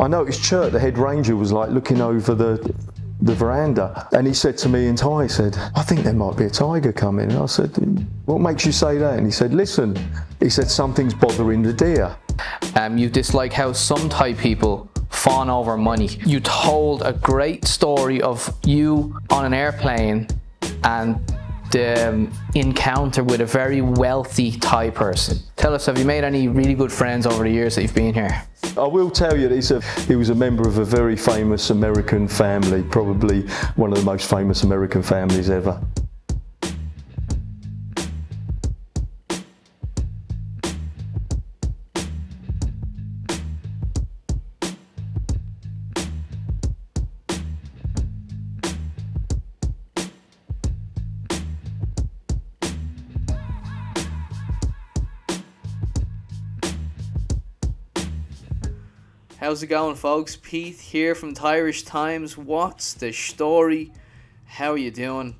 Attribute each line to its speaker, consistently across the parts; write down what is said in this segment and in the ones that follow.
Speaker 1: I noticed Chert, the head ranger, was like looking over the the veranda, and he said to me in Thai, he said, "I think there might be a tiger coming." And I said, "What makes you say that?" And he said, "Listen," he said, "something's bothering the deer."
Speaker 2: Um, you dislike how some Thai people fawn over money. You told a great story of you on an airplane and um, encounter with a very wealthy Thai person. Tell us, have you made any really good friends over the years that you've been here?
Speaker 1: I will tell you that a, he was a member of a very famous American family, probably one of the most famous American families ever.
Speaker 2: How's it going, folks? Pete here from Thairish Times. What's the story? How are you doing?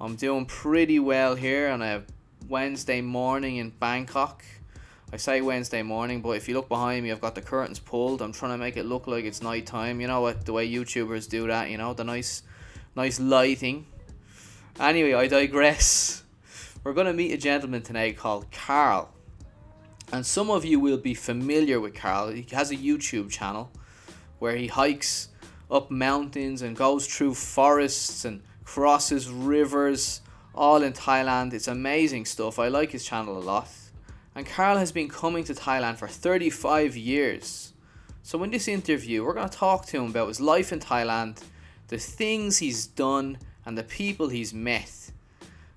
Speaker 2: I'm doing pretty well here on a Wednesday morning in Bangkok. I say Wednesday morning, but if you look behind me, I've got the curtains pulled. I'm trying to make it look like it's night time. You know what? The way YouTubers do that, you know, the nice, nice lighting. Anyway, I digress. We're going to meet a gentleman today called Karl. And some of you will be familiar with Karl. He has a YouTube channel where he hikes up mountains and goes through forests and crosses rivers all in Thailand. It's amazing stuff. I like his channel a lot. And Karl has been coming to Thailand for 35 years. So in this interview, we're going to talk to him about his life in Thailand, the things he's done, and the people he's met.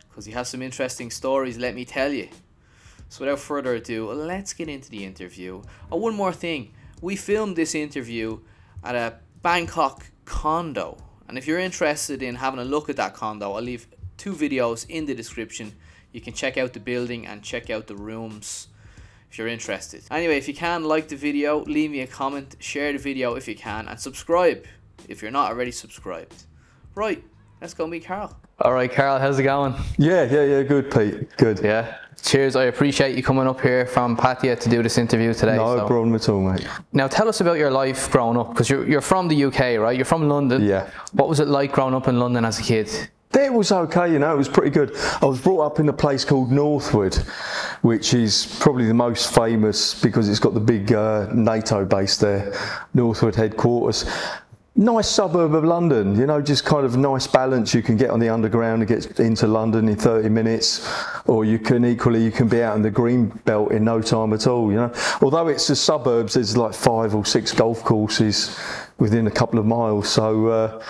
Speaker 2: Because he has some interesting stories, let me tell you. So without further ado, let's get into the interview. Oh, one more thing. We filmed this interview at a Bangkok condo. And if you're interested in having a look at that condo, I'll leave two videos in the description. You can check out the building and check out the rooms if you're interested. Anyway, if you can, like the video, leave me a comment, share the video if you can, and subscribe if you're not already subscribed. Right, let's go meet Karl. All right, Karl, how's it going?
Speaker 1: Yeah, yeah, yeah, good, Pete. Good.
Speaker 2: Yeah. Cheers. I appreciate you coming up here from Pattaya to do this interview today.
Speaker 1: No
Speaker 2: so.
Speaker 1: problem at all, mate.
Speaker 2: Now, tell us about your life growing up, because you're, you're from the UK, right? You're from London.
Speaker 1: Yeah.
Speaker 2: What was it like growing up in London as a kid?
Speaker 1: It was okay, you know, it was pretty good. I was brought up in a place called Northwood, which is probably the most famous because it's got the big uh, NATO base there, Northwood headquarters. Nice suburb of London, you know, just kind of nice balance. You can get on the underground and get into London in 30 minutes, or you can equally, you can be out in the green belt in no time at all, you know. Although it's the suburbs, there's like five or six golf courses within a couple of miles. So, uh,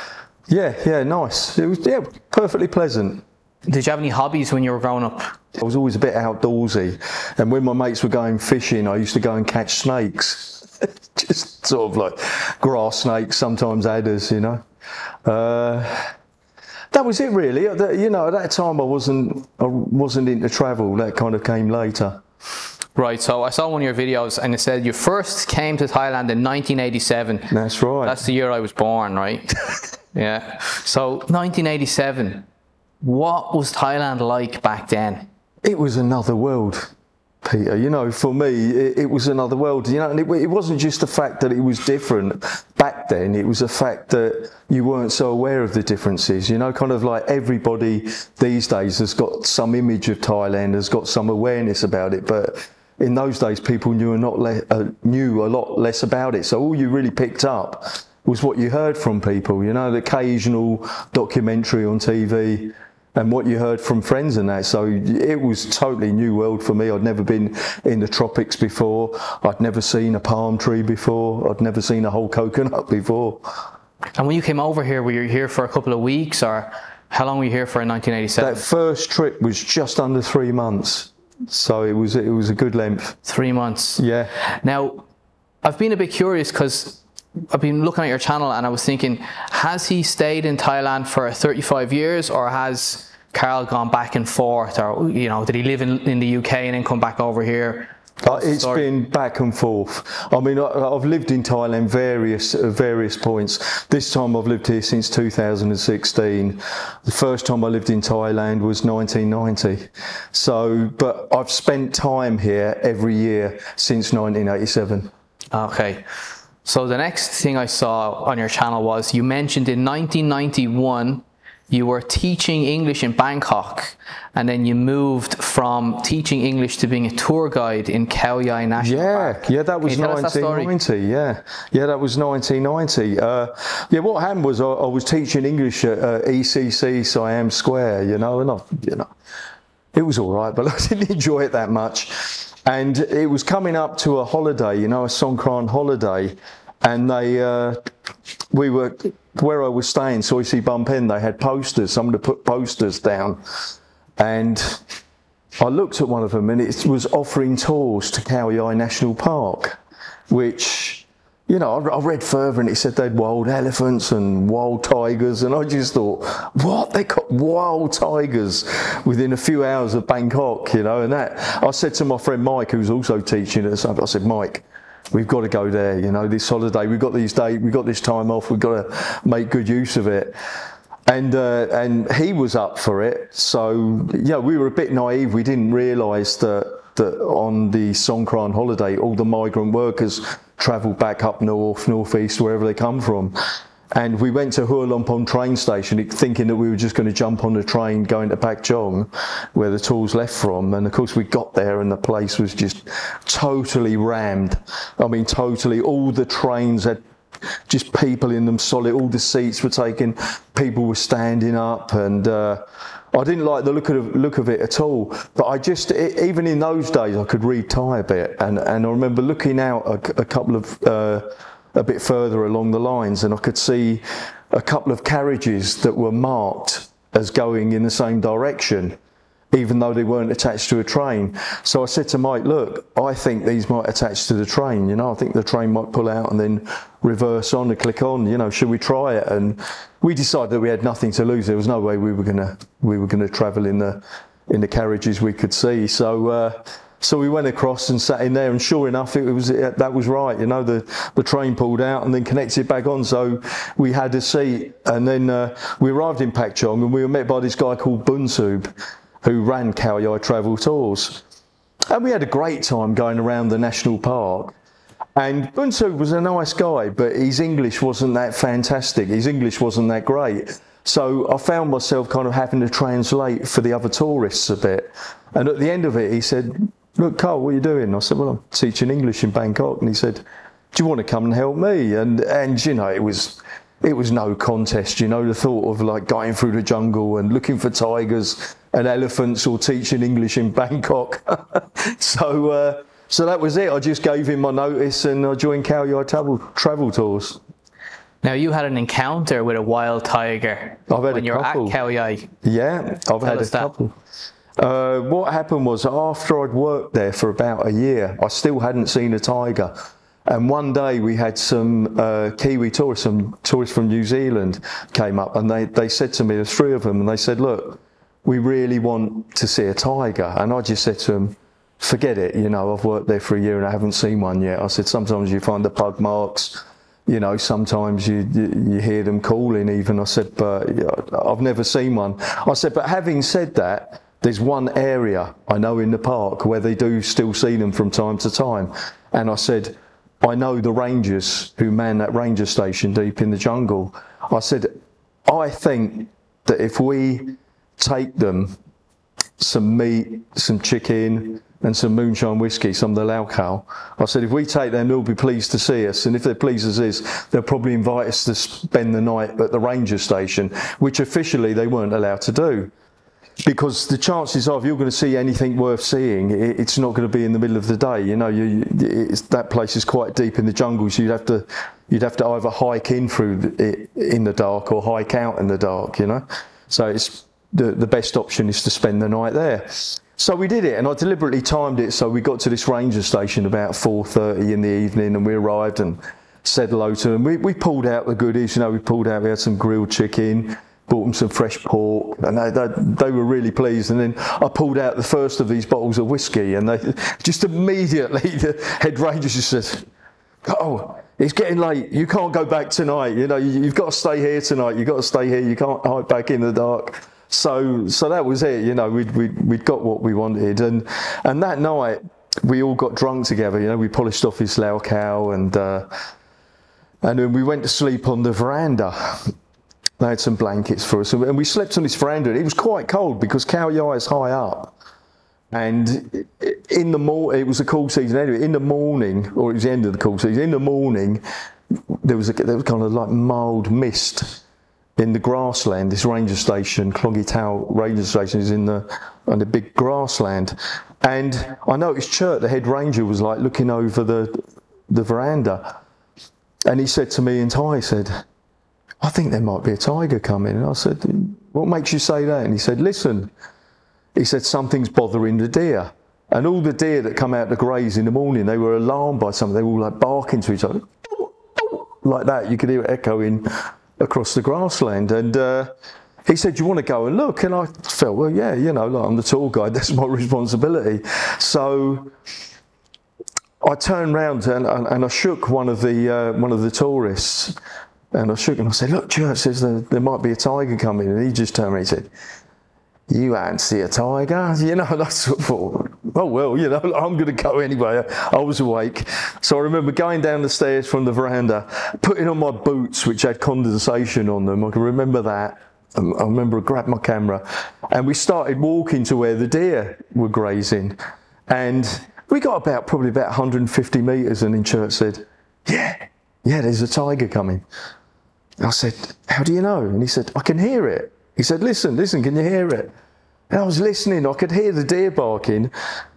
Speaker 1: yeah, yeah, nice. It was, yeah, perfectly pleasant.
Speaker 2: Did you have any hobbies when you were growing up?
Speaker 1: I was always a bit outdoorsy, and when my mates were going fishing, I used to go and catch snakes. Just sort of like grass snakes, sometimes adders, you know. Uh, that was it, really. You know, at that time I wasn't I wasn't into travel. That kind of came later.
Speaker 2: Right, so I saw one of your videos and it said you first came to Thailand in 1987.
Speaker 1: That's right.
Speaker 2: That's the year I was born, right? yeah. So 1987, what was Thailand like back then?
Speaker 1: It was another world. Peter. You know, for me, it, it, was another world. You know, and it, it, wasn't just the fact that it was different back then. It was the fact that you weren't so aware of the differences. You know, kind of like everybody these days has got some image of Thailand, has got some awareness about it, but. In those days, people knew a, not le- uh, knew a lot less about it. So all you really picked up was what you heard from people. You know, the occasional documentary on TV, and what you heard from friends and that. So it was totally new world for me. I'd never been in the tropics before. I'd never seen a palm tree before. I'd never seen a whole coconut before.
Speaker 2: And when you came over here, were you here for a couple of weeks or how long were you here for in 1987?
Speaker 1: That first trip was just under three months. So it was it was a good length.
Speaker 2: Three months.
Speaker 1: Yeah.
Speaker 2: Now, I've been a bit curious because I've been looking at your channel and I was thinking, has he stayed in Thailand for 35 years or has Karl gone back and forth or, you know, did he live in, in the UK and then come back over here?
Speaker 1: Uh, it's Sorry. been back and forth. I mean, I, have lived in Thailand various uh, various points. This time I've lived here since 2016. The first time I lived in Thailand was 1990. So, but I've spent time here every year since 1987.
Speaker 2: Okay. So the next thing I saw on your channel was you mentioned in 1991 you were teaching English in Bangkok and then you moved from teaching English to being a tour guide in Khao Yai National
Speaker 1: Yeah,
Speaker 2: Park.
Speaker 1: yeah, that was
Speaker 2: Can you tell us that
Speaker 1: 1990. yeah, yeah, that was 1990. Uh, yeah, what happened was I, I was teaching English at uh, ECC Siam Square, you know, and I, you know, it was all right, but I didn't enjoy it that much. And it was coming up to a holiday, you know, a Songkran holiday, and they, uh, we were where I was staying, Soi Si Bamphen. They had posters. Had put posters down, and I looked at one of them and it was offering tours to Khao Yai National Park, which, you know, I, read further and it said they had wild elephants and wild tigers, and I just thought, what? They got wild tigers within a few hours of Bangkok, you know, and that. I said to my friend Mike, who's also teaching us, I said, Mike, we've got to go there, you know, this holiday, we've got these days, we've got this time off, we've got to make good use of it and uh, and he was up for it. So yeah, we were a bit naive. We didn't realise that that on the Songkran holiday, all the migrant workers travelled back up north, northeast, wherever they come from. And we went to Hua Lamphong train station thinking that we were just going to jump on the train going to Pak Chong, where the tours left from. And of course, we got there and the place was just totally rammed. I mean, totally. All the trains had just people in them solid. All the seats were taken. People were standing up, and uh, I didn't like the look of look of it at all. But I just it, even in those days I could read Thai a bit, and and I remember looking out a, a couple of uh, a bit further along the lines, and I could see a couple of carriages that were marked as going in the same direction even though they weren't attached to a train. So I said to Mike, look, I think these might attach to the train. You know, I think the train might pull out and then reverse on and click on. You know, should we try it? And we decided that we had nothing to lose. There was no way we were gonna we were gonna travel in the in the carriages we could see. So. Uh, so we went across and sat in there, and sure enough, it was it, that was right. You know, the the train pulled out and then connected back on. So we had a seat, and then uh, we arrived in Pak Chong, and we were met by this guy called Bunsub, who ran Khao Travel Tours. And we had a great time going around the national park. And Bunsu was a nice guy, but his English wasn't that fantastic. His English wasn't that great. So I found myself kind of having to translate for the other tourists a bit. And at the end of it, he said, Look, Karl, what are you doing? I said, Well, I'm teaching English in Bangkok. And he said, Do you want to come and help me? And, and you know, it was it was no contest, you know, the thought of like going through the jungle and looking for tigers and elephants or teaching English in Bangkok. so, uh, so that was it. I just gave him my notice and I joined Yai travel, travel tours.
Speaker 2: Now you had an encounter with a wild tiger
Speaker 1: I've had
Speaker 2: when
Speaker 1: a
Speaker 2: you're
Speaker 1: couple.
Speaker 2: at Yai.
Speaker 1: Yeah, I've had a
Speaker 2: that.
Speaker 1: couple. Uh, what happened was after I'd worked there for about a year, I still hadn't seen a tiger. And one day we had some uh, Kiwi tourists, some tourists from New Zealand came up and they, they said to me, there's three of them, and they said, look, we really want to see a tiger. And I just said to them, forget it, you know, I've worked there for a year and I haven't seen one yet. I said, sometimes you find the pug marks, you know, sometimes you, you, hear them calling even. I said, but I've never seen one. I said, but having said that, there's one area I know in the park where they do still see them from time to time. And I said, I know the rangers who man that ranger station deep in the jungle. I said, I think that if we take them some meat, some chicken, and some moonshine whiskey, some of the lao khao. I said, if we take them, they'll be pleased to see us. And if they're pleased as is, they'll probably invite us to spend the night at the ranger station, which officially they weren't allowed to do. Because the chances if you're going to see anything worth seeing, it's not going to be in the middle of the day. You know, you, that place is quite deep in the jungle, so you'd have to, you'd have to either hike in through it in the dark or hike out in the dark. You know, so it's the, the best option is to spend the night there. So we did it, and I deliberately timed it so we got to this ranger station about 4:30 in the evening, and we arrived and said hello to them. We, we pulled out the goodies, you know, we pulled out, we had some grilled chicken, bought them some fresh pork, and they, they, they were really pleased. And then I pulled out the first of these bottles of whiskey, and they just immediately the head ranger just said, "Oh." It's getting late. You can't go back tonight. You know, you, you've got to stay here tonight. You've got to stay here. You can't hide back in the dark. So, so that was it. You know, we'd, we'd, we'd got what we wanted. And, and that night, we all got drunk together. You know, we polished off his Lao khao and, uh, And then we went to sleep on the veranda. They had some blankets for us, and we slept on this veranda. It was quite cold because Khao Yai is high up. And in the morning, it was the cool season anyway. In the morning, or it was the end of the cool season. In the morning, there was a, there was kind of like mild mist in the grassland. This ranger station, Klongyi Tau ranger station, is in the on the big grassland. And I noticed Chert, the head ranger, was like looking over the the veranda, and he said to me in Thai, he said, "I think there might be a tiger coming." And I said, "What makes you say that?" And he said, "Listen." He said something's bothering the deer. And all the deer that come out to graze in the morning, they were alarmed by something. They were all like barking to each other, like that. You could hear it echoing across the grassland. And uh, he said, "Do you want to go and look?" And I felt, well, yeah, you know, like I'm the tour guide. That's my responsibility. So I turned round and, and, and I shook one of the uh, one of the tourists, and I shook him. I said, "Look, Chert says there, there might be a tiger coming," and he just turned around and said you ain't see a tiger, you know. That's what thought, oh well, you know, I'm going to go anyway. I was awake, so I remember going down the stairs from the veranda, putting on my boots, which had condensation on them. I can remember that. Um, I remember I grabbed my camera, and we started walking to where the deer were grazing, and we got about probably about 150 meters, and then Chert said, "Yeah, yeah, there's a tiger coming." I said, "How do you know?" And he said, "I can hear it." He said, Listen, listen, can you hear it? And I was listening, I could hear the deer barking,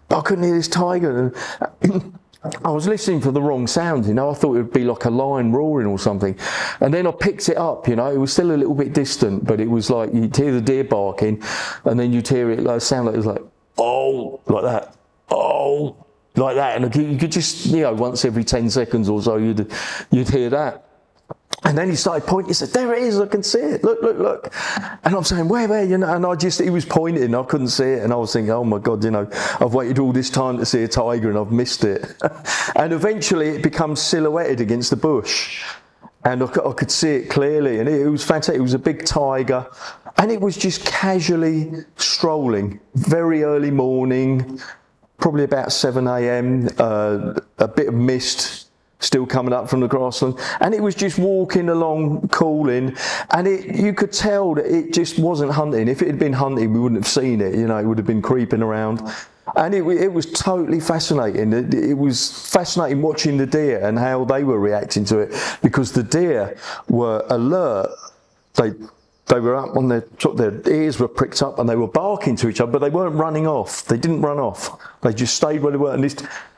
Speaker 1: but I couldn't hear this tiger. And uh, I was listening for the wrong sound, you know. I thought it would be like a lion roaring or something. And then I picked it up, you know. It was still a little bit distant, but it was like you'd hear the deer barking, and then you'd hear it like sound like it was like, oh, like that, oh, like that. And you could just, you know, once every 10 seconds or so, you'd, you'd hear that. And then he started pointing. He said, "There it is! I can see it. Look, look, look!" And I'm saying, "Where, where?" You know, and I just he was pointing. I couldn't see it, and I was thinking, "Oh my God! You know, I've waited all this time to see a tiger, and I've missed it." and eventually, it becomes silhouetted against the bush, and I, I could see it clearly, and it, it was fantastic. It was a big tiger, and it was just casually strolling, very early morning, probably about 7 a.m. Uh, a bit of mist still coming up from the grassland. And it was just walking along calling and it you could tell that it just wasn't hunting. If it had been hunting we wouldn't have seen it you know it would have been creeping around. And it, it was totally fascinating. It, it was fascinating watching the deer and how they were reacting to it because the deer were alert. They they were up on their their ears were pricked up and they were barking to each other but they weren't running off. They didn't run off. They just stayed where they were. And, this,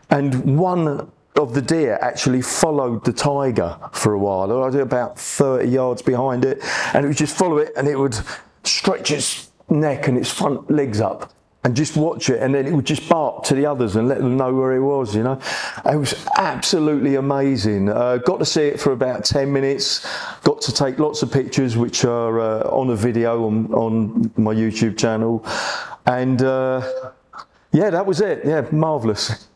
Speaker 1: and one of the deer actually followed the tiger for a while. I was about 30 yards behind it, and it would just follow it, and it would stretch its neck and its front legs up and just watch it and then it would just bark to the others and let them know where it was you know. It was absolutely amazing. Uh, got to see it for about 10 minutes got to take lots of pictures which are uh, on a video on, on my youtube channel and uh, yeah that was it. Yeah marvelous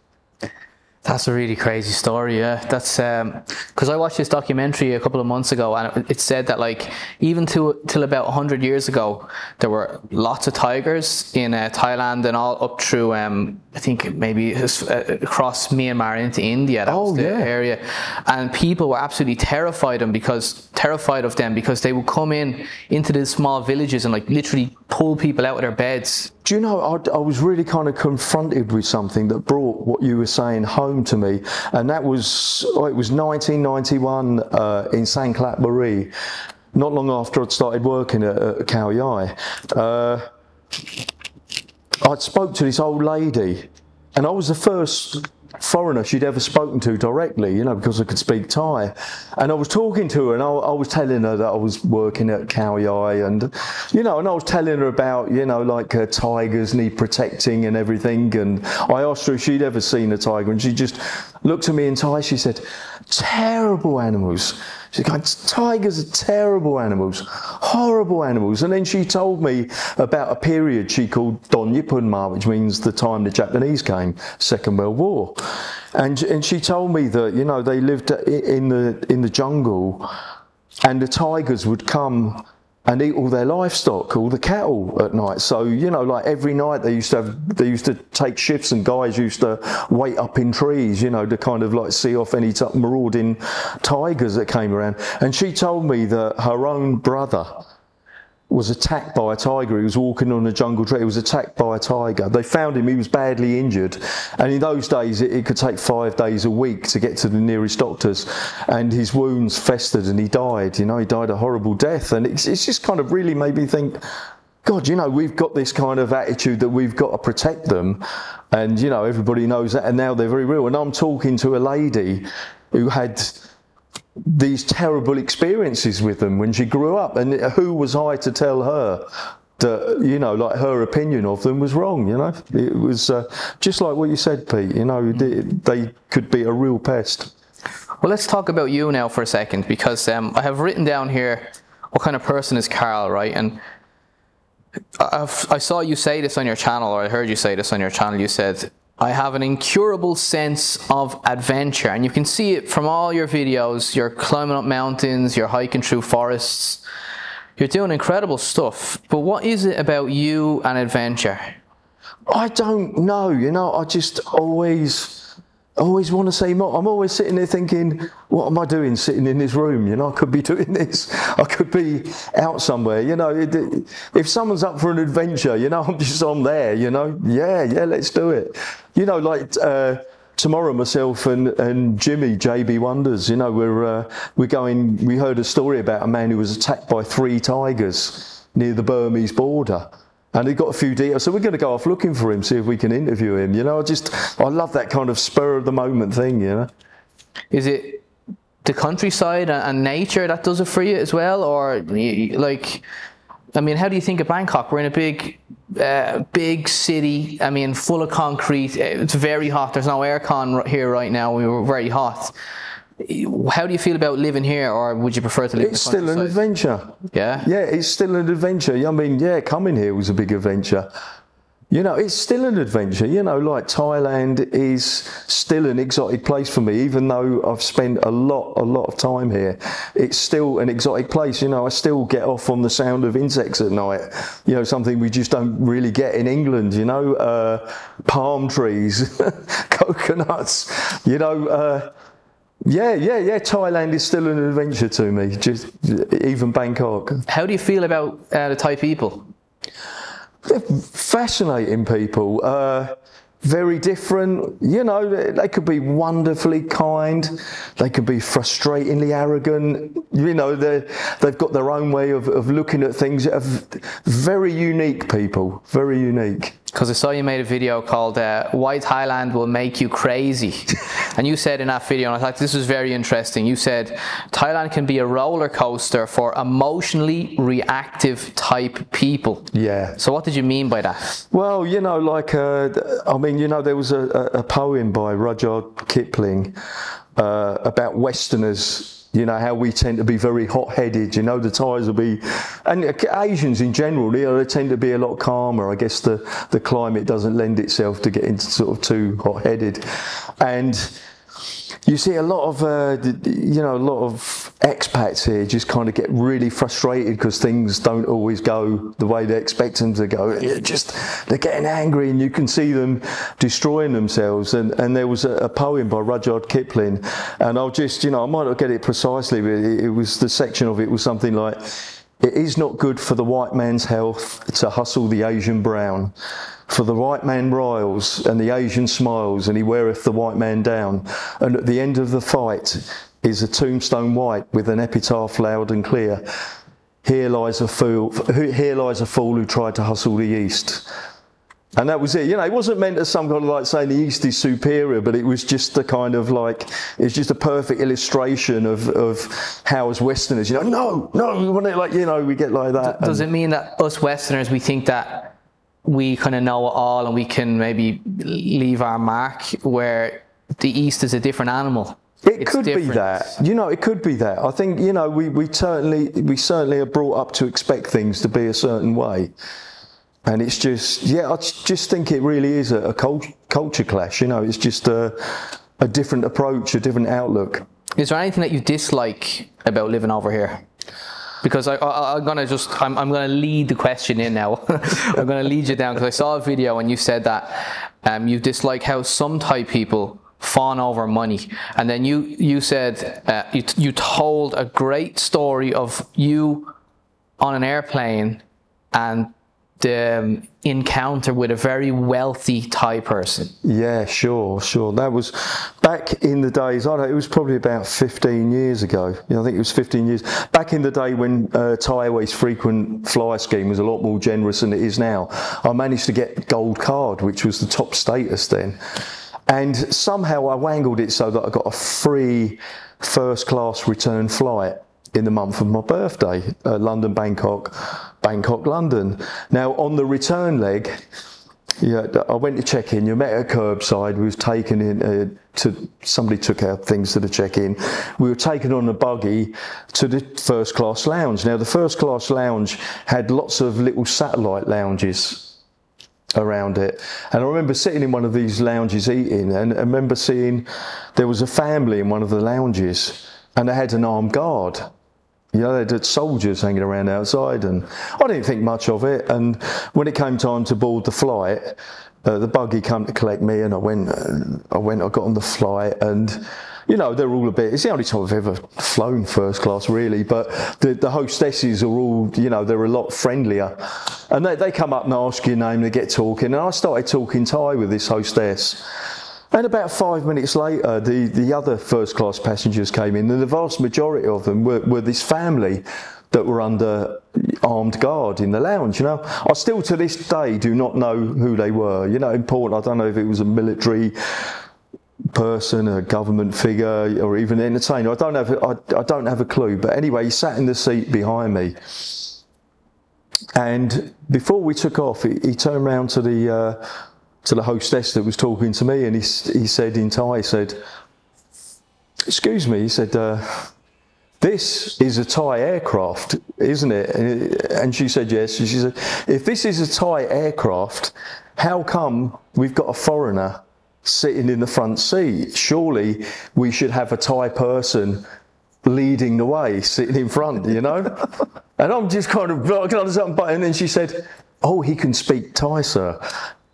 Speaker 2: that's a really crazy story, yeah. That's because um, I watched this documentary a couple of months ago, and it, it said that like even to, till about hundred years ago, there were lots of tigers in uh, Thailand and all up through um, I think maybe uh, across Myanmar into India. That oh, was the yeah. area, and people were absolutely terrified of them because terrified of them because they would come in into these small villages and like literally pull people out of their beds.
Speaker 1: Do you know, I, I, was really kind of confronted with something that brought what you were saying home to me, and that was, oh, it was 1991 uh, in Sangkhlaburi, not long after I'd started working at, at Khao Yai. Uh, I spoke to this old lady, and I was the first foreigner she'd ever spoken to directly, you know, because I could speak Thai. And I was talking to her and I, I was telling her that I was working at Khao Yai and, you know, and I was telling her about, you know, like uh, tigers need protecting and everything. And I asked her if she'd ever seen a tiger and she just looked at me in Thai. She said, terrible animals. She's going, tigers are terrible animals, horrible animals. And then she told me about a period she called Don Yipunma, which means the time the Japanese came, Second World War. And, and she told me that, you know, they lived in the, in the jungle and the tigers would come and eat all their livestock, all the cattle at night. So you know, like every night they used to have, they used to take shifts, and guys used to wait up in trees, you know, to kind of like see off any t- marauding tigers that came around. And she told me that her own brother was attacked by a tiger. He was walking on a jungle trail. He was attacked by a tiger. They found him. He was badly injured. And in those days, it, it, could take five days a week to get to the nearest doctors. And his wounds festered and he died. You know, he died a horrible death. And it's, it's just kind of really made me think, God, you know, we've got this kind of attitude that we've got to protect them. And, you know, everybody knows that. And now they're very real. And I'm talking to a lady who had these terrible experiences with them when she grew up. And who was I to tell her that, you know, like her opinion of them was wrong, you know? It was uh, just like what you said, Pete, you know, they, they, could be a real pest.
Speaker 2: Well, let's talk about you now for a second because um, I have written down here what kind of person is Karl, right? And I've, I saw you say this on your channel, or I heard you say this on your channel. You said, I have an incurable sense of adventure, and you can see it from all your videos. You're climbing up mountains, you're hiking through forests, you're doing incredible stuff. But what is it about you and adventure?
Speaker 1: I don't know, you know, I just always I always want to say more. I'm always sitting there thinking, what am I doing sitting in this room? You know, I could be doing this. I could be out somewhere. You know, it, it, if someone's up for an adventure, you know, I'm just on there, you know, yeah, yeah, let's do it. You know, like, uh, tomorrow myself and, and Jimmy JB Wonders you know we're uh, we're going we heard a story about a man who was attacked by three tigers near the Burmese border and he got a few details. So we're going to go off looking for him, see if we can interview him. You know, I just I love that kind of spur of the moment thing. You know,
Speaker 2: is it the countryside and nature that does it for you as well, or like? I mean, how do you think of Bangkok? We're in a big, uh, big city. I mean, full of concrete. It's very hot. There's no aircon here right now. We were very hot. How do you feel about living here, or would you prefer to live?
Speaker 1: It's still an adventure.
Speaker 2: Yeah.
Speaker 1: Yeah, it's still an adventure. I mean, yeah, coming here was a big adventure. You know, it's still an adventure. You know, like Thailand is still an exotic place for me, even though I've spent a lot, a lot of time here. It's still an exotic place. You know, I still get off on the sound of insects at night. You know, something we just don't really get in England. You know, uh, palm trees, coconuts. You know. Uh, yeah, yeah, yeah. Thailand is still an adventure to me, just even Bangkok.
Speaker 2: How do you feel about uh, the Thai people?
Speaker 1: They're fascinating people. Uh, very different. You know, they could be wonderfully kind. They could be frustratingly arrogant. You know, they've got their own way of, of looking at things. Very unique people. Very unique
Speaker 2: because I saw you made a video called uh, Why Thailand Will Make You Crazy. and you said in that video, and I thought this was very interesting, you said Thailand can be a roller coaster for emotionally reactive type people.
Speaker 1: Yeah.
Speaker 2: So what did you mean by that?
Speaker 1: Well, you know, like, uh, I mean, you know, there was a, a poem by Rudyard Kipling uh, about Westerners you know, how we tend to be very hot headed. You know, the Thais will be, and Asians in general, know, they tend to be a lot calmer. I guess the, the climate doesn't lend itself to getting sort of too hot headed. And you see a lot of, uh, you know, a lot of expats here just kind of get really frustrated because things don't always go the way they expect them to go. Just they're getting angry, and you can see them destroying themselves. And, and there was a, a poem by Rudyard Kipling, and I'll just, you know, I might not get it precisely, but it, it was the section of it was something like. It is not good for the white man's health to hustle the Asian brown. For the white man riles, and the Asian smiles, and he weareth the white man down. And at the end of the fight is a tombstone white with an epitaph loud and clear. Here lies a fool. Here lies a fool who tried to hustle the East. And that was it. You know, it wasn't meant as some kind of like saying the East is superior, but it was just a kind of like, it's just a perfect illustration of, of how as Westerners, you know, no, no, we want it like, you know, we get like that.
Speaker 2: Does it mean that us Westerners, we think that we kind of know it all and we can maybe leave our mark where the East is a different animal?
Speaker 1: It it's could different. be that. You know, it could be that. I think, you know, we, we certainly we certainly are brought up to expect things to be a certain way. And it's just, yeah, I just think it really is a, a cult, culture clash. You know, it's just a, a different approach, a different outlook.
Speaker 2: Is there anything that you dislike about living over here? because I, I, am gonna just I'm, I'm gonna lead the question in now. I'm gonna lead you down because I saw a video and you said that um, you dislike how some Thai people fawn over money, and then you you said uh, you you told a great story of you on an airplane and the um, encounter with a very wealthy Thai person.
Speaker 1: Yeah, sure, sure. That was back in the days. I know it was probably about 15 years ago. You know, I think it was 15 years back in the day when uh, Thai Airways frequent flyer scheme was a lot more generous than it is now. I managed to get gold card, which was the top status then, and somehow I wangled it so that I got a free first class return flight in the month of my birthday, uh, London, Bangkok, Bangkok, London. Now, on the return leg, yeah, I went to check in. You met at curbside. We was taken in uh, to somebody took our things to the check-in. We were taken on a buggy to the first class lounge. Now the first class lounge had lots of little satellite lounges around it. And I remember sitting in one of these lounges eating, and I remember seeing there was a family in one of the lounges, and they had an armed guard. You know, they had soldiers hanging around outside, and I didn't think much of it. And when it came time to board the flight, uh, the buggy came to collect me, and I went. Uh, I went. I got on the flight, and you know they're all a bit. It's the only time I've ever flown first class, really. But the, the hostesses are all, you know, they're a lot friendlier, and they, they come up and ask your name, they get talking, and I started talking Thai with this hostess. And about five minutes later, the, the other first class passengers came in, and the vast majority of them were, were this family that were under armed guard in the lounge. You know, I still to this day do not know who they were. You know, important. I don't know if it was a military person, a government figure, or even an entertainer. I don't have. I, I don't have a clue. But anyway, he sat in the seat behind me. And before we took off, he, he turned around to the uh, to the hostess that was talking to me, and he, he said in Thai, he said, "Excuse me," he said, uh, "This is a Thai aircraft, isn't it?" And she said, "Yes." She said, "If this is a Thai aircraft, how come we've got a foreigner sitting in the front seat? Surely we should have a Thai person." leading the way, sitting in front, you know? and I'm just kind of, I can understand, but, and then she said, Oh, he can speak Thai, sir.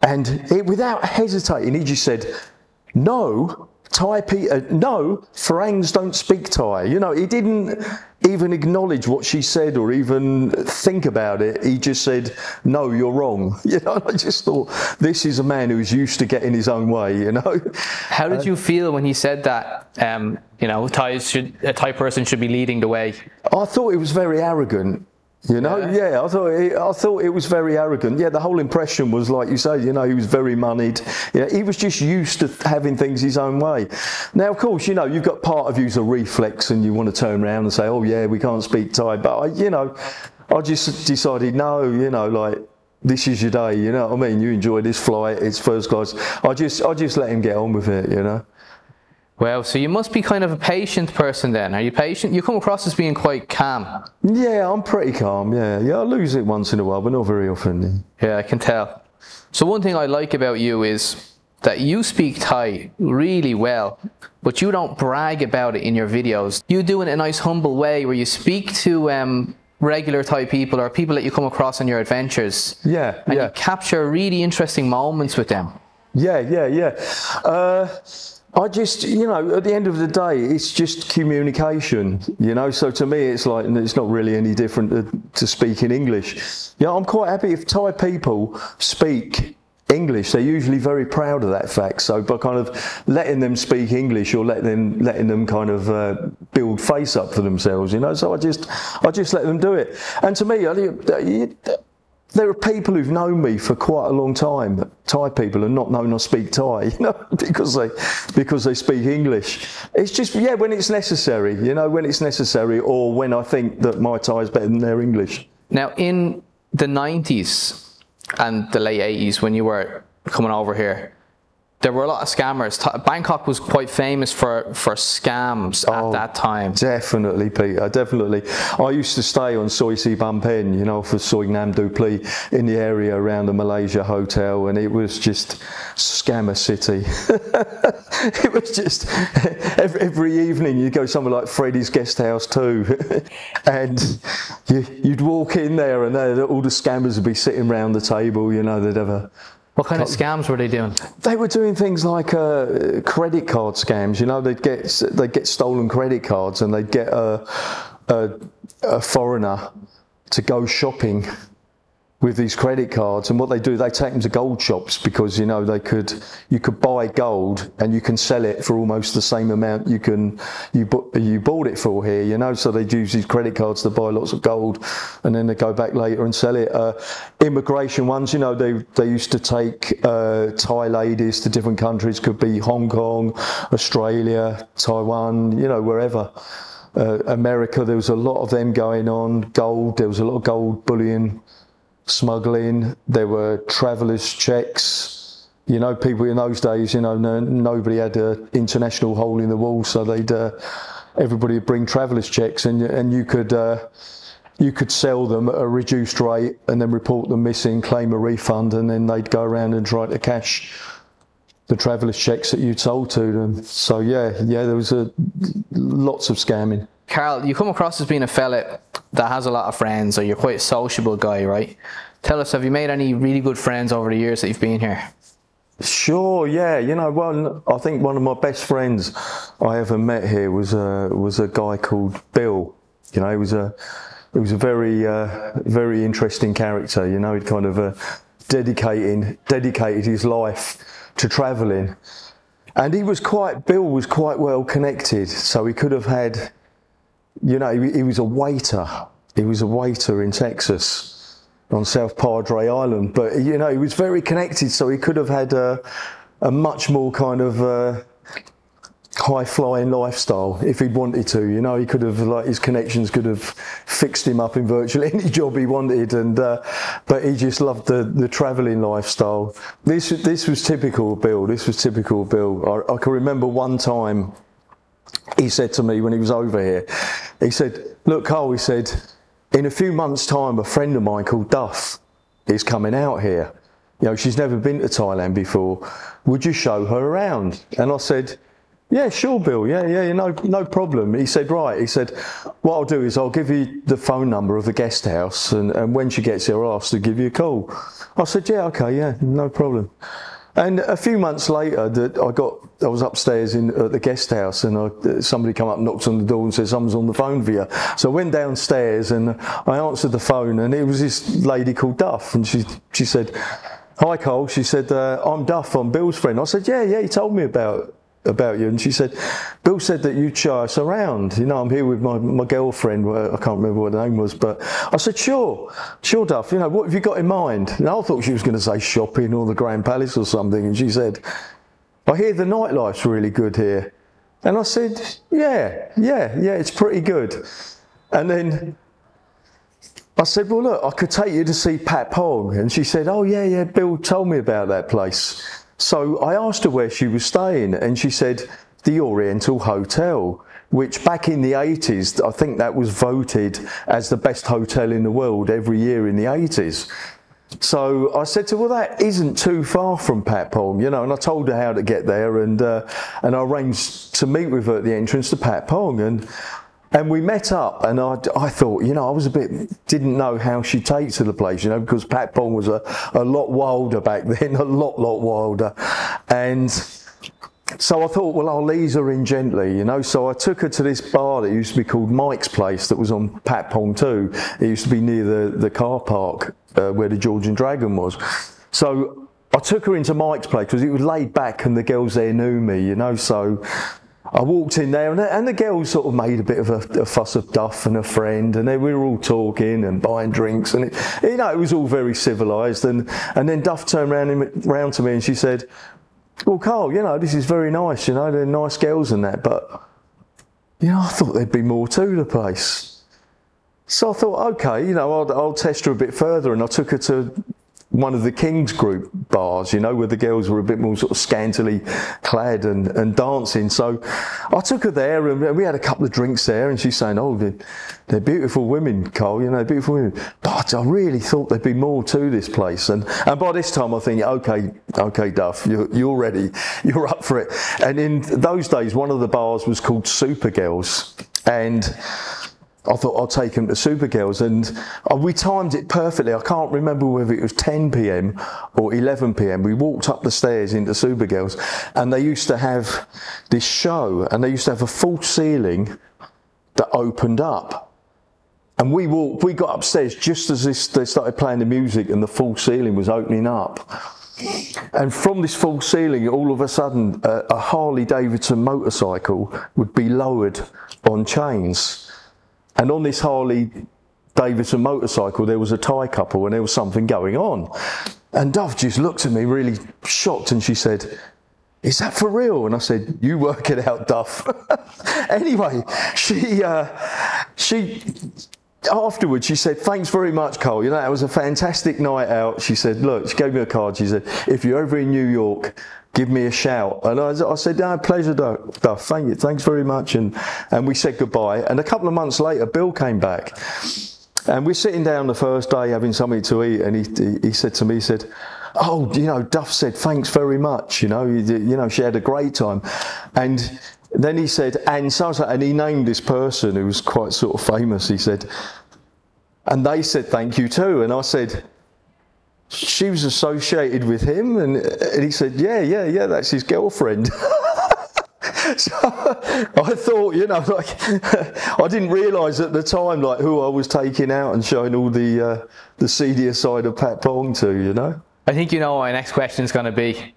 Speaker 1: And it, without hesitating, he just said, No, Thai people, uh, no, Farangs don't speak Thai. You know, he didn't even acknowledge what she said or even think about it. He just said, No, you're wrong. You know, I just thought, this is a man who's used to getting his own way, you know.
Speaker 2: How did uh, you feel when he said that? Um, you know, Thai should, a Thai person should be leading the way.
Speaker 1: I thought it was very arrogant. You know, yeah. yeah, I thought it, I thought it was very arrogant. Yeah, the whole impression was like you say. You know, he was very moneyed. Yeah, he was just used to having things his own way. Now, of course, you know, you've got part of you's a reflex, and you want to turn around and say, "Oh, yeah, we can't speak Thai." But I, you know, I just decided, no, you know, like this is your day. You know what I mean? You enjoy this flight. It's first class. I just, I just let him get on with it. You know.
Speaker 2: Well, so you must be kind of a patient person then. Are you patient? You come across as being quite calm.
Speaker 1: Yeah, I'm pretty calm. Yeah, yeah. I lose it once in a while, but not very often.
Speaker 2: Yeah, I can tell. So one thing I like about you is that you speak Thai really well, but you don't brag about it in your videos. You do it in a nice, humble way where you speak to um, regular Thai people or people that you come across on your adventures.
Speaker 1: Yeah,
Speaker 2: and
Speaker 1: yeah.
Speaker 2: you capture really interesting moments with them.
Speaker 1: Yeah, yeah, yeah. Uh, I just, you know, at the end of the day, it's just communication, you know. So to me, it's like it's not really any different to, to speaking English. Yeah, I'm quite happy if Thai people speak English. They're usually very proud of that fact. So by kind of letting them speak English or letting them letting them kind of uh, build face up for themselves, you know. So I just I just let them do it. And to me, there are people who've known me for quite a long time, Thai people, and not known I speak Thai, you know, because they because they speak English. It's just yeah, when it's necessary, you know, when it's necessary, or when I think that my Thai is better than their English.
Speaker 2: Now, in the '90s and the late '80s, when you were coming over here, there were a lot of scammers. Bangkok was quite famous for, for scams
Speaker 1: Oh,
Speaker 2: at that time.
Speaker 1: Definitely, Peter. Definitely. I used to stay on Soi Si Bamphen, you know, for Soi Ngam Duphli in the area around the Malaysia Hotel, and it was just scammer city. it was just every, every evening you'd go somewhere like Freddy's Guest House too, and you, you'd walk in there, and all the scammers would be sitting around the table. You know, they'd have a
Speaker 2: What kind of scams were they doing?
Speaker 1: they were doing things like uh, credit card scams. You know, they'd get they'd get stolen credit cards and they'd get a, a, a foreigner to go shopping with these credit cards. And what they do, they take them to gold shops because you know they could you could buy gold and you can sell it for almost the same amount you can you bu- you bought it for here. You know, so they'd use these credit cards to buy lots of gold, and then they go back later and sell it. Uh, immigration ones, you know, they they used to take uh, Thai ladies to different countries. Could be Hong Kong, Australia, Taiwan, you know, wherever. Uh, America, there was a lot of them going on. Gold, there was a lot of gold bullion smuggling. There were travellers' checks. You know, people in those days, you know, no, nobody had an international hole in the wall, so they'd uh, everybody would bring travellers' checks, and and you could. Uh, you could sell them at a reduced rate and then report them missing, claim a refund, and then they'd go around and try to cash the travellers' checks that you'd sold to them. So yeah, yeah, there was a lots of scamming.
Speaker 2: Karl, you come across as being a fella that has a lot of friends, or you're quite a sociable guy, right? Tell us, have you made any really good friends over the years that you've been here?
Speaker 1: Sure, yeah. You know, one I think one of my best friends I ever met here was a was a guy called Bill. You know, he was a he was a very uh, very interesting character. You know, he'd kind of uh, dedicating dedicated his life to travelling, and he was quite Bill was quite well connected, so he could have had. You know, he, he was a waiter. He was a waiter in Texas on South Padre Island, but you know he was very connected, so he could have had a, a much more kind of uh, high flying lifestyle if he'd wanted to. You know, he could have like his connections could have fixed him up in virtually any job he wanted, and uh, but he just loved the the travelling lifestyle. This this was typical of Bill. This was typical of Bill. I, I can remember one time he said to me when he was over here, he said, "Look, Karl," he said, "in a few months' time, a friend of mine called Duff is coming out here. You know, she's never been to Thailand before. Would you show her around?" And I said. Yeah, sure, Bill. Yeah, yeah, no, no problem. He said, right. He said, what I'll do is I'll give you the phone number of the guest house, and, and when she gets here, I'll ask to give you a call. I said, yeah, okay, yeah, no problem. And a few months later, that I got, I was upstairs in at the guest house, and I, somebody come up, knocked on the door, and said, "Someone's on the phone for you." So I went downstairs, and I answered the phone, and it was this lady called Duff, and she she said, "Hi, Cole." She said, uh, "I'm Duff. I'm Bill's friend." I said, "Yeah, yeah." He told me about about you, and she said, "Bill said that you'd show us around. You know, I'm here with my, my girlfriend. I can't remember what her name was, but I said, sure, sure, Duff. You know, what have you got in mind?" And I thought she was going to say shopping or the Grand Palace or something, and she said, "I hear the nightlife's really good here," and I said, "Yeah, yeah, yeah, it's pretty good." And then I said, Well, look, I could take you to see Patpong. And she said, Oh, yeah, yeah, Bill told me about that place. So I asked her where she was staying, and she said, The Oriental Hotel, which back in the 80s, I think that was voted as the best hotel in the world every year in the 80s. So I said to her, well, that isn't too far from Patpong, you know, and I told her how to get there and, uh, and I arranged to meet with her at the entrance to Patpong and, and we met up and I, I thought, you know, I was a bit, didn't know how she'd take to the place, you know, because Patpong was a, a lot wilder back then, a lot, lot wilder. And so I thought, well, I'll ease her in gently, you know. So I took her to this bar that used to be called Mike's Place that was on Patpong 2. It used to be near the, the car park uh, where the George and Dragon was. So I took her into Mike's Place because it was laid back and the girls there knew me, you know. So I walked in there and the, and the girls sort of made a bit of a, a fuss of Duff and a friend and they, we were all talking and buying drinks and it, you know, it was all very civilised. And, and then Duff turned round, round to me and she said, well, Karl, you know, this is very nice, you know, they're nice girls and that, but, you know, I thought there'd be more to the place. So I thought, okay, you know, I'll, I'll test her a bit further, and I took her to one of the King's Group bars, you know, where the girls were a bit more sort of scantily clad and, and dancing. So I took her there and we had a couple of drinks there and she's saying, oh, they're, they're beautiful women, Cole, you know, beautiful women. But I really thought there'd be more to this place. And, and by this time I think, okay, okay, Duff, you're, you're ready. You're up for it. And in those days, one of the bars was called Super Girls. And I thought I'll take him to Supergirls, and uh, we timed it perfectly. I can't remember whether it was 10 p.m. or 11 p.m. We walked up the stairs into Supergirls, and they used to have this show, and they used to have a full ceiling that opened up. And we walked, we got upstairs just as this, they started playing the music, and the full ceiling was opening up. And from this full ceiling, all of a sudden, uh, a Harley Davidson motorcycle would be lowered on chains and on this Harley Davidson motorcycle, there was a Thai couple and there was something going on. And Dove just looked at me really shocked and she said, is that for real? And I said, you work it out, Duff. anyway, she, uh, she, afterwards, she said, thanks very much, Cole. You know, it was a fantastic night out. She said, look, she gave me a card. She said, if you're ever in New York, give me a shout. And I, I said, no, pleasure, Duff. Thank you. Thanks very much. And, and we said goodbye. And a couple of months later, Bill came back. And we're sitting down the first day having something to eat. And he, he, he said to me, he said, oh, you know, Duff said, thanks very much. You know, you, you know, she had a great time. And then he said, and so, and he named this person who was quite sort of famous. He said, and they said, thank you too. And I said, she was associated with him, and, and he said, "Yeah, yeah, yeah, that's his girlfriend." so I thought, you know, like I didn't realise at the time, like who I was taking out and showing all the uh, the seedier side of Patpong to, you know.
Speaker 2: I think you know my next question is going to be,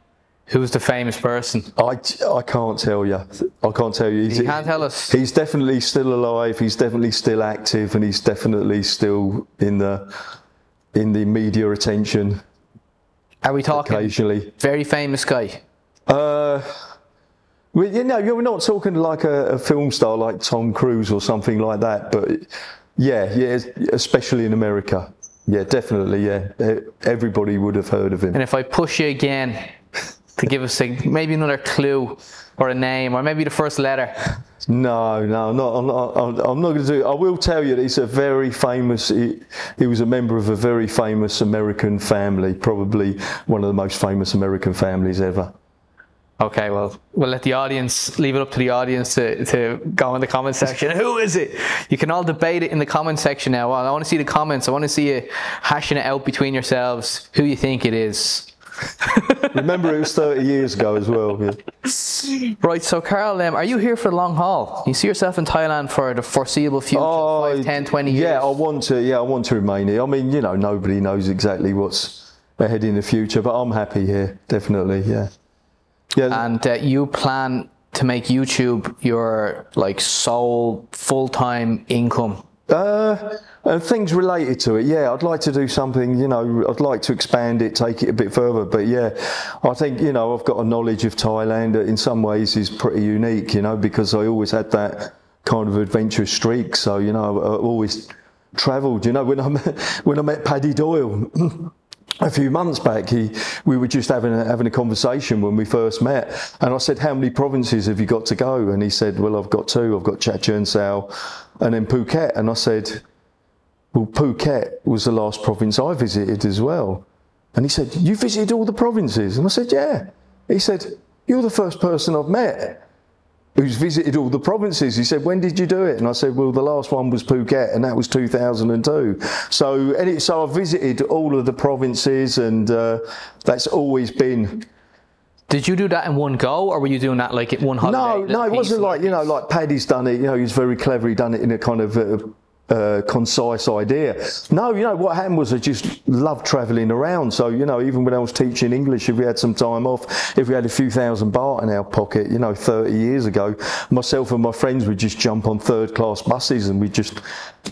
Speaker 2: who's the famous person?
Speaker 1: I, I can't tell you. I can't tell you.
Speaker 2: He's, you can't tell us.
Speaker 1: He's definitely still alive. He's definitely still active, and he's definitely still in the in the media attention.
Speaker 2: Are we talking
Speaker 1: occasionally?
Speaker 2: Very famous guy.
Speaker 1: Uh, well, you know, you're not talking like a, a, film star like Tom Cruise or something like that, but yeah, yeah, especially in America. Yeah, definitely. Yeah, everybody would have heard of him.
Speaker 2: And if I push you again to give us a, maybe another clue or a name or maybe the first letter.
Speaker 1: No, no, I'm. I'm not, I'm not going to do. It. I will tell you that he's a very famous. He, he, was a member of a very famous American family, probably one of the most famous American families ever.
Speaker 2: Okay, well, we'll let the audience leave it up to the audience to, to go in the comment section. Who is it? You can all debate it in the comment section now. I want to see the comments. I want to see you hashing it out between yourselves. Who you think it is?
Speaker 1: Remember, it was 30 years ago as well.
Speaker 2: Yeah. Right, so Karl, um, are you here for the long haul? You see yourself in Thailand for the foreseeable future, oh, 5, 10, 20 years?
Speaker 1: Yeah, I want to. Yeah, I want to remain here. I mean, you know, nobody knows exactly what's ahead in the future, but I'm happy here, definitely. Yeah.
Speaker 2: Yeah. And uh, you plan to make YouTube your like sole full time income?
Speaker 1: Uh, uh, things related to it, yeah. I'd like to do something, you know, I'd like to expand it, take it a bit further. But yeah, I think, you know, I've got a knowledge of Thailand that in some ways is pretty unique, you know, because I always had that kind of adventurous streak. So, you know, I've always travelled. You know, when I met, when I met Paddy Doyle. a few months back, he, we were just having a, having a conversation when we first met, and I said, "How many provinces have you got to go?" And he said, "Well, I've got two. I've got Chachoengsao Sao, and then Phuket." And I said, well, Phuket was the last province I visited as well. And he said, You visited all the provinces? And I said, Yeah. He said, You're the first person I've met who's visited all the provinces. He said, When did you do it? And I said, Well, the last one was Phuket, and that was 2002. So, and it, so I've visited all of the provinces, and uh, that's always been.
Speaker 2: Did you do that in one go, or were you doing that like at one holiday?
Speaker 1: No, no, it wasn't like you know, like Paddy's done it. You know, he's very clever. He done it in a kind of uh, uh, concise idea. No, you know, what happened was I just loved travelling around. So, you know, even when I was teaching English, if we had some time off, if we had a few thousand baht in our pocket, you know, 30 years ago, myself and my friends would just jump on third class buses and we'd just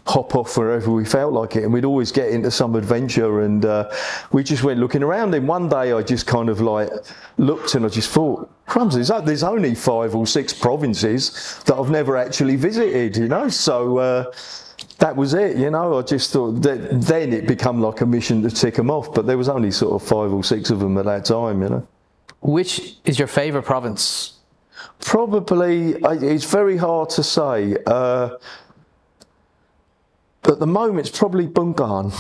Speaker 1: hop off wherever we felt like it. And we'd always get into some adventure and uh, we just went looking around. And one day I just kind of like looked and I just thought, crumbs, there's, there's only five or six provinces that I've never actually visited, you know? So, uh, that was it, you know. I just thought that then it became like a mission to tick them off, but there was only sort of five or six of them at that time, you know.
Speaker 2: Which is your favourite province?
Speaker 1: Probably, it's very hard to say. Uh, at the moment, it's probably Bueng Kan,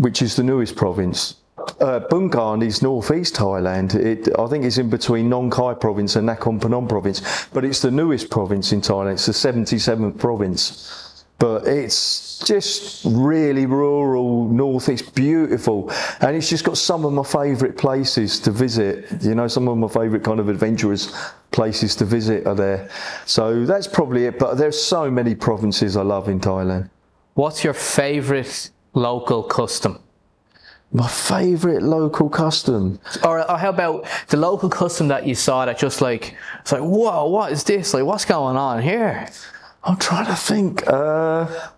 Speaker 1: which is the newest province. Uh, Bueng Kan is northeast Thailand. It, I think it's in between Nong Khai province and Nakhon Phanom province, but it's the newest province in Thailand. It's the 77th province. But it's just really rural, north. It's beautiful, and it's just got some of my favourite places to visit. You know, some of my favourite kind of adventurous places to visit are there. So that's probably it. But there's so many provinces I love in Thailand.
Speaker 2: What's your favourite local custom?
Speaker 1: My favourite local custom.
Speaker 2: Or, or how about the local custom that you saw that just like it's like whoa, what is this? Like what's going on here?
Speaker 1: I'm trying to think. Uh,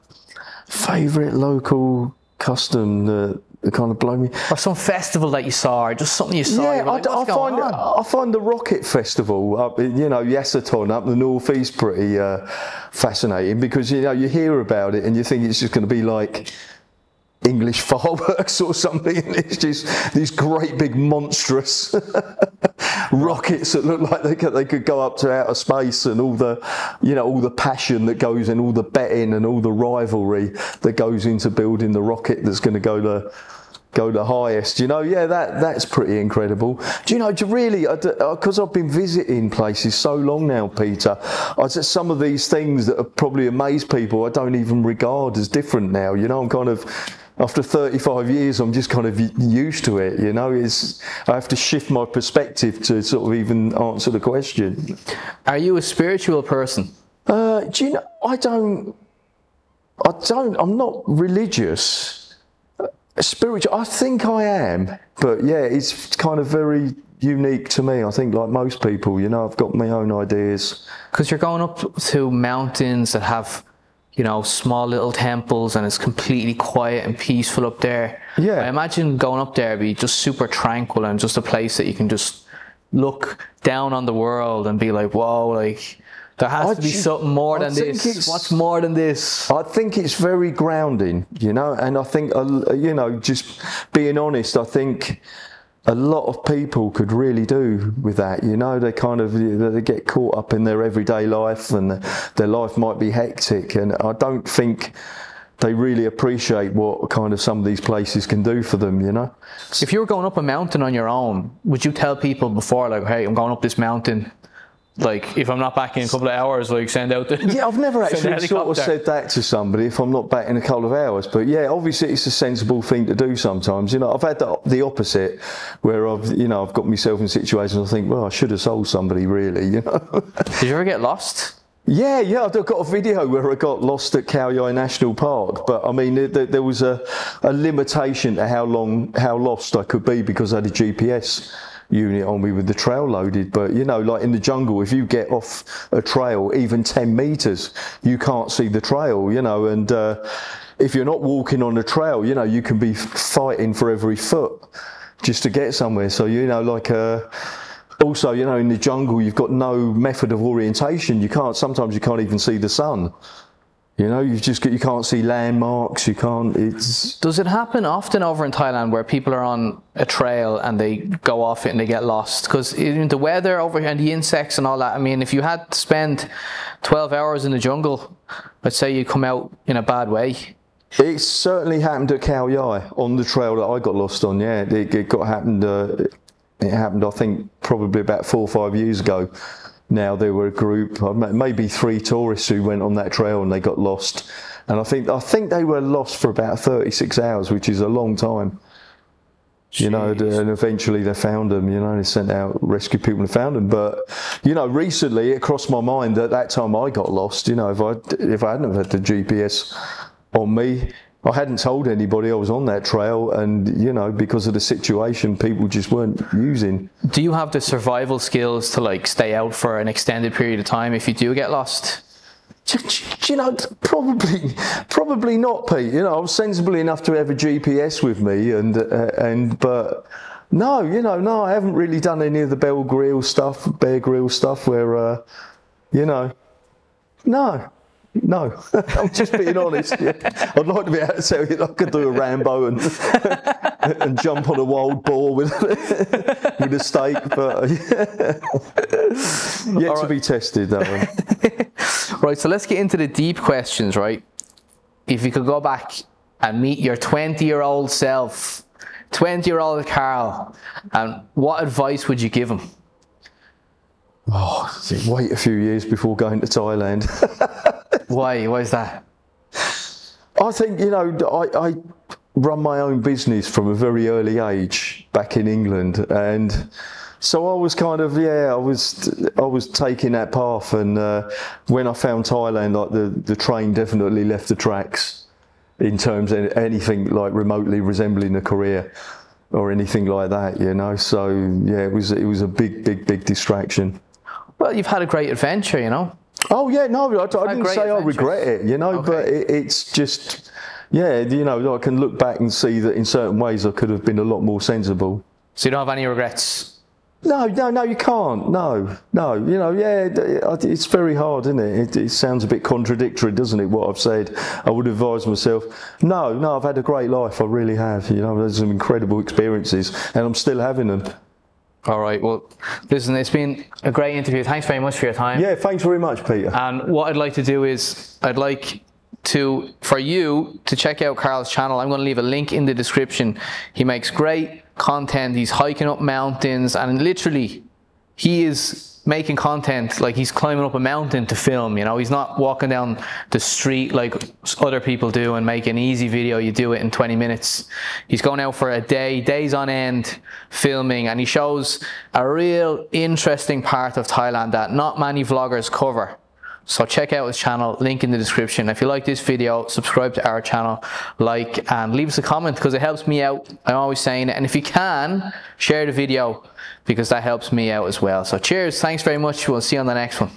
Speaker 1: favourite local custom that, that kind of blow me.
Speaker 2: Or some festival that you saw, or just something you saw.
Speaker 1: Yeah,
Speaker 2: were
Speaker 1: I, I find
Speaker 2: on?
Speaker 1: I find the Rocket Festival up, you know, Yasothon up the northeast pretty uh, fascinating because you know you hear about it and you think it's just going to be like English fireworks or something, and it's just these great big monstrous rockets that look like they could, they could go up to outer space, and all the, you know, all the passion that goes in, all the betting and all the rivalry that goes into building the rocket that's going to go to go the highest. You know, yeah, that that's pretty incredible. Do you know? Do you really? Because uh, I've been visiting places so long now, Peter. I said some of these things that have probably amazed people. I don't even regard as different now. You know, I'm kind of. After 35 years, I'm just kind of used to it. You know, it's I have to shift my perspective to sort of even answer the question.
Speaker 2: Are you a spiritual person?
Speaker 1: Uh, do you know? I don't. I don't. I'm not religious. Uh, Spiritual. I think I am, but yeah, it's kind of very unique to me. I think, like most people, you know, I've got my own ideas.
Speaker 2: Because you're going up to mountains that have, you know, small little temples and it's completely quiet and peaceful up there.
Speaker 1: Yeah.
Speaker 2: I imagine going up there be just super tranquil and just a place that you can just look down on the world and be like, whoa, like there has
Speaker 1: I
Speaker 2: to be something more
Speaker 1: I
Speaker 2: than this. What's more than this?
Speaker 1: I think it's very grounding, you know, and I think, uh, you know, just being honest, I think a lot of people could really do with that, you know, they kind of, they get caught up in their everyday life and their life might be hectic and I don't think they really appreciate what kind of some of these places can do for them, you know.
Speaker 2: If you were going up a mountain on your own, would you tell people before, like, hey, I'm going up this mountain? Like, if I'm not back in a couple of hours, like, send out the.
Speaker 1: Yeah, I've never actually sort of said that to somebody if I'm not back in a couple of hours. But yeah, obviously it's a sensible thing to do sometimes. You know, I've had the, the opposite where I've, you know, I've got myself in situations I think, well, I should have sold somebody really, you know.
Speaker 2: Did you ever get lost?
Speaker 1: yeah, yeah, I've got a video where I got lost at Khao Yai National Park. But I mean, there, there was a, a limitation to how long, how lost I could be because I had a GPS unit on me with the trail loaded. But you know, like in the jungle, if you get off a trail even 10 meters, you can't see the trail, you know, and uh, if you're not walking on a trail, you know, you can be fighting for every foot just to get somewhere. So, you know, like, uh, also, you know, in the jungle, you've got no method of orientation. You can't, sometimes you can't even see the sun. You know, you've just you can't see landmarks. You can't, it's,
Speaker 2: Does it happen often over in Thailand where people are on a trail and they go off it and they get lost? Because the weather over here and the insects and all that, I mean, if you had to spend 12 hours in the jungle, let's say you come out in a bad way.
Speaker 1: It certainly happened at Khao Yai on the trail that I got lost on. Yeah, it, it got happened. Uh, it happened, I think, probably about four or five years ago. Now there were a group, uh, maybe three tourists who went on that trail and they got lost. And I think I think they were lost for about 36 hours, which is a long time. You know, and eventually they found them. You know, they sent out rescue people and found them. But you know, recently it crossed my mind that that time I got lost. You know, if I if I hadn't have had the GPS on me, I hadn't told anybody I was on that trail, and you know, because of the situation, people just weren't using.
Speaker 2: Do you have the survival skills to like stay out for an extended period of time if you do get lost?
Speaker 1: Do, do- do you know, probably, probably not, Pete. You know, I was sensible enough to have a GPS with me, and uh, and but no, you know, no, I haven't really done any of the Bear Grylls stuff, Bear Grylls stuff, where, uh, you know, no, No, I'm just being honest. Yeah. I'd like to be able to tell you I could do a Rambo and and jump on a wild boar with with a stake, but uh, yeah. yet to be tested. That one.
Speaker 2: Right, so let's get into the deep questions, right? If you could go back and meet your 20 year old self, 20 year old Karl, and what advice would you give him?
Speaker 1: Oh, wait a few years before going to Thailand.
Speaker 2: Why? Why is that?
Speaker 1: I think you know I, I run my own business from a very early age back in England, and so I was kind of yeah I was I was taking that path, and uh, when I found Thailand, like the the train definitely left the tracks in terms of anything like remotely resembling a career or anything like that, you know. So yeah, it was it was a big big big distraction.
Speaker 2: Well, you've had a great adventure, you know.
Speaker 1: Oh yeah, no, I, I didn't say I regret it, you know, but it, it's just, yeah, you know, I can look back and see that in certain ways I could have been a lot more sensible.
Speaker 2: So you don't have any regrets.
Speaker 1: No, no, no, you can't. No, no, you know, yeah, it's very hard, isn't it? it? It sounds a bit contradictory, doesn't it? What I've said, I would advise myself. No, no, I've had a great life. I really have. You know, there's some incredible experiences, and I'm still having them.
Speaker 2: All right. Well, listen, it's been a great interview. Thanks very much for your time.
Speaker 1: Yeah, thanks very much, Peter.
Speaker 2: And what I'd like to do is I'd like to for you to check out Karl's channel. I'm going to leave a link in the description. He makes great content. He's hiking up mountains and literally he is making content like he's climbing up a mountain to film, you know. He's not walking down the street like other people do and make an easy video. You do it in 20 minutes. He's going out for a day, days on end filming and he shows a real interesting part of Thailand that not many vloggers cover. So check out his channel, link in the description. If you like this video, subscribe to our channel, like and leave us a comment because it helps me out. I'm always saying it. And if you can, share the video because that helps me out as well. So cheers, thanks very much. We'll see you on the next one.